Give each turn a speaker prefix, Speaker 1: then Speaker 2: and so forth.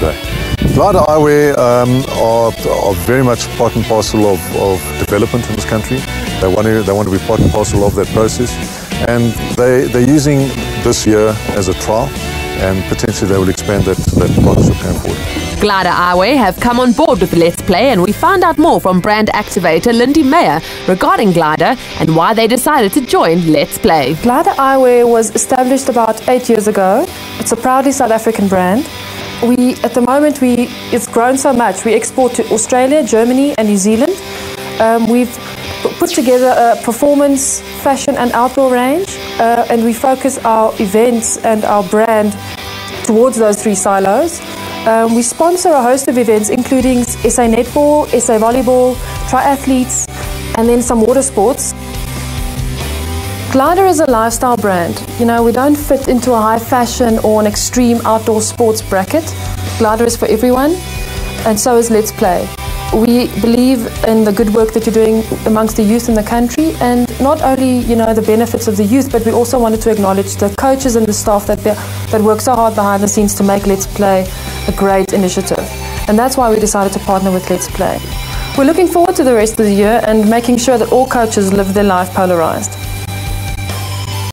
Speaker 1: day. Glider Eyewear um, are, are, very much part and parcel of, of, development in this country. They want, to, they want to be part and parcel of that process. And they, they're using this year as a trial and potentially they will expand that, that partnership going forward.
Speaker 2: Glider Eyewear have come on board with Let's Play and we found out more from brand activator Lindie Meyer regarding Glider and why they decided to join Let's Play.
Speaker 3: Glider Eyewear was established about eight years ago. It's a proudly South African brand we at the moment we it's grown so much. We export to Australia, Germany, and New Zealand. Um, we've put together a performance, fashion, and outdoor range, uh, and we focus our events and our brand towards those three silos. Um, we sponsor a host of events, including SA Netball, SA Volleyball, triathletes, and then some water sports. Glider is a lifestyle brand. You know, we don't fit into a high fashion or an extreme outdoor sports bracket. Glider is for everyone, and so is Let's Play. We believe in the good work that you're doing amongst the youth in the country, and not only you know the benefits of the youth, but we also wanted to acknowledge the coaches and the staff that that work so hard behind the scenes to make Let's Play a great initiative. And that's why we decided to partner with Let's Play. We're looking forward to the rest of the year and making sure that all coaches live their life polarized.